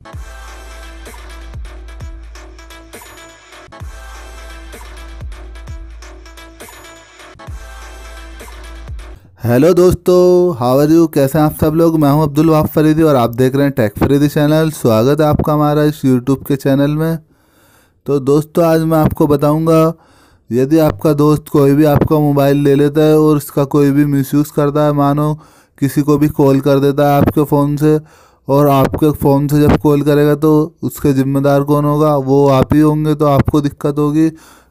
Hello दोस्तों how are you कैसे हैं आप सब लोग? मैं हूँ अब्दुल वाफ फरीदी और आप देख रहे हैं टेक फरीदी चैनल स्वागत है आपका हमारा इस यूट्यूब के चैनल में। तो दोस्तों, आज मैं आपको बताऊँगा, यदि आपका दोस्त कोई भी आपका मोबाइल ले लेता है और इसका कोई भी मिसयूज़ करता है, मानो किसी को भी कॉल कर देता है आपके फ़ोन से और आपके फ़ोन से जब कॉल करेगा तो उसके ज़िम्मेदार कौन होगा? वो आप ही होंगे तो आपको दिक्कत होगी।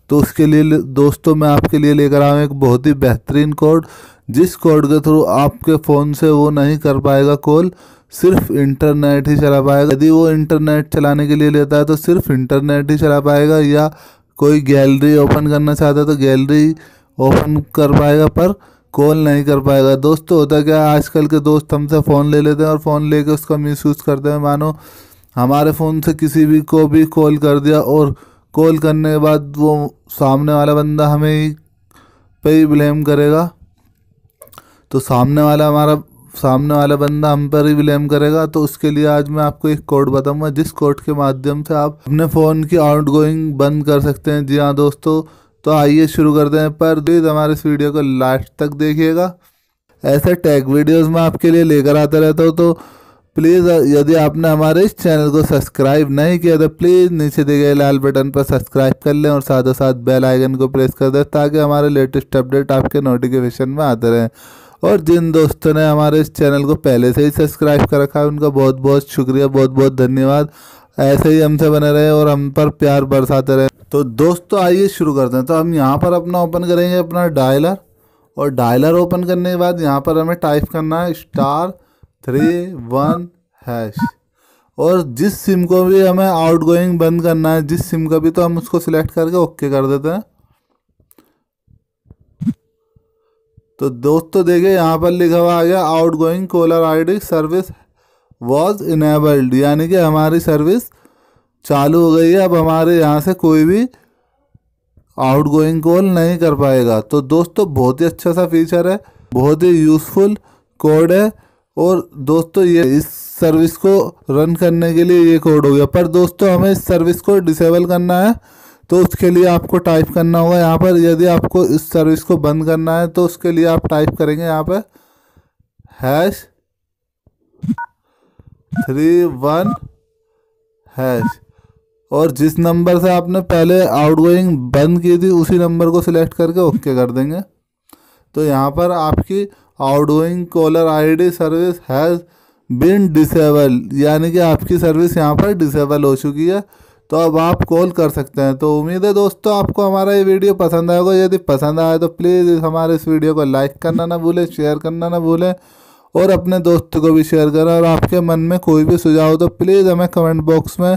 तो उसके लिए दोस्तों, मैं आपके लिए लेकर आऊँ एक बहुत ही बेहतरीन कोड जिस कोड के थ्रू आपके फ़ोन से वो नहीं कर पाएगा कॉल सिर्फ़ इंटरनेट ही चला पाएगा। यदि वो इंटरनेट चलाने के लिए लेता है तो सिर्फ़ इंटरनेट ही चला पाएगा या कोई गैलरी ओपन करना चाहता है तो गैलरी ओपन कर पाएगा, पर कॉल नहीं कर पाएगा। दोस्तों, होता क्या आजकल के दोस्त हमसे फ़ोन ले लेते हैं और फ़ोन लेके उसका मिसयूज़ करते हैं। मानो, हमारे फ़ोन से किसी भी को भी कॉल कर दिया और कॉल करने के बाद वो सामने वाला बंदा हमें ही पे ही ब्लेम करेगा। तो सामने वाला हमारा, सामने वाला बंदा हम पर ही ब्लेम करेगा। तो उसके लिए आज मैं आपको एक कोड बताऊँगा, जिस कोड के माध्यम से आप अपने फ़ोन की आउट गोइंग बंद कर सकते हैं। जी हाँ दोस्तों तो आइए शुरू करते हैं। पर प्लीज़ हमारे इस वीडियो को लास्ट तक देखिएगा। ऐसे टैग वीडियोस में आपके लिए लेकर आता रहता हूँ तो प्लीज़ यदि आपने हमारे इस चैनल को सब्सक्राइब नहीं किया तो प्लीज़ नीचे दिए गए लाल बटन पर सब्सक्राइब कर लें और साथ साथ बेल आइकन को प्रेस कर दें, ताकि हमारे लेटेस्ट अपडेट आपके नोटिफिकेशन में आते रहें। और जिन दोस्तों ने हमारे इस चैनल को पहले से ही सब्सक्राइब कर रखा है, उनका बहुत बहुत शुक्रिया बहुत बहुत धन्यवाद। ऐसे ही हमसे बने रहे और हम पर प्यार बरसाते रहे। तो दोस्तों, आइए शुरू करते हैं। तो हम यहाँ पर अपना ओपन करेंगे अपना डायलर और डायलर ओपन करने के बाद यहाँ पर हमें टाइप करना है स्टार थ्री वन हैश और जिस सिम को भी हमें आउट गोइंग बंद करना है, जिस सिम का भी तो हम उसको सिलेक्ट करके ओके कर देते हैं। तो दोस्तों, देखिए यहाँ पर लिखा हुआ आ गया outgoing caller I service was enabled यानी कि हमारी सर्विस चालू हो गई है। अब हमारे यहाँ से कोई भी आउट गोइंग कॉल नहीं कर पाएगा। तो दोस्तों, बहुत ही अच्छा सा फीचर है, बहुत ही यूज़फुल कोड है और दोस्तों, ये इस सर्विस को रन करने के लिए ये कोड हो गया। पर दोस्तों, हमें इस सर्विस को डिसेबल करना है तो उसके लिए आपको टाइप करना होगा। यहाँ पर यदि आपको इस सर्विस को बंद करना है तो उसके लिए आप टाइप करेंगे यहाँ पर हैश थ्री वन हैश और जिस नंबर से आपने पहले आउटगोइंग बंद की थी, उसी नंबर को सिलेक्ट करके ओके कर देंगे। तो यहाँ पर आपकी outgoing caller ID service has been disable यानी कि आपकी सर्विस यहाँ पर डिसेबल हो चुकी है। तो अब आप कॉल कर सकते हैं। तो उम्मीद है दोस्तों, आपको हमारा ये वीडियो पसंद आएगा यदि पसंद आए तो प्लीज़ हमारे इस वीडियो को लाइक करना ना भूलें शेयर करना ना भूलें। और अपने दोस्त को भी शेयर करें। और आपके मन में कोई भी सुझाव हो तो प्लीज़ हमें कमेंट बॉक्स में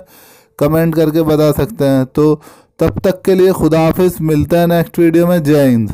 कमेंट करके बता सकते हैं। तो तब तक के लिए खुदा हाफिज़, मिलते हैं नेक्स्ट वीडियो में। जय हिंद।